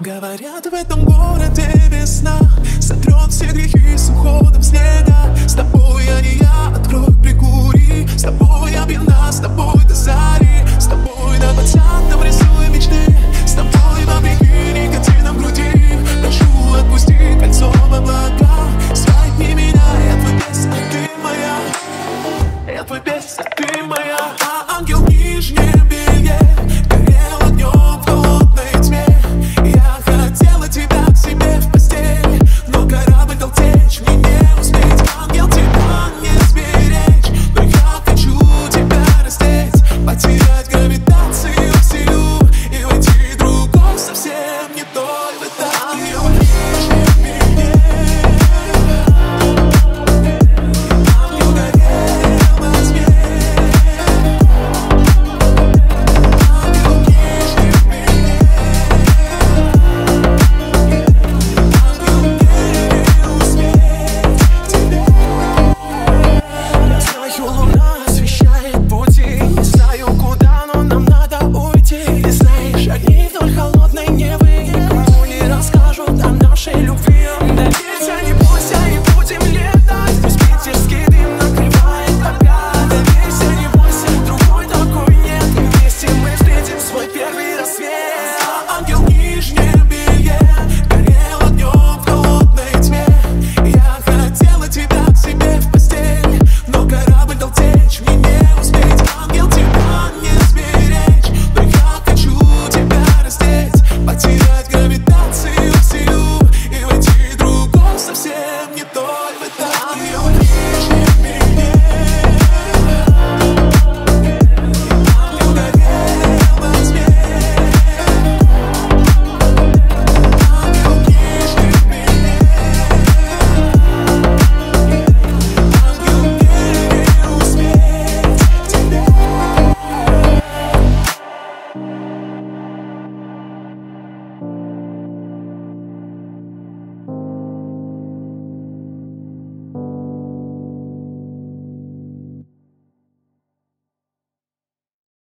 Говорят, в этом городе весна. Сотрет все грехи с уходом снега. С тобой я не я, а открой, прикури. С тобой я пьяна, с тобой до зари. С тобой на двадцатом рисую мечты. С тобой вопреки никотином груди. Прошу, отпусти кольцо в облака. Свадьми меня, я твой бес, а ты моя. Я твой бес, а ты моя, а ангел нижний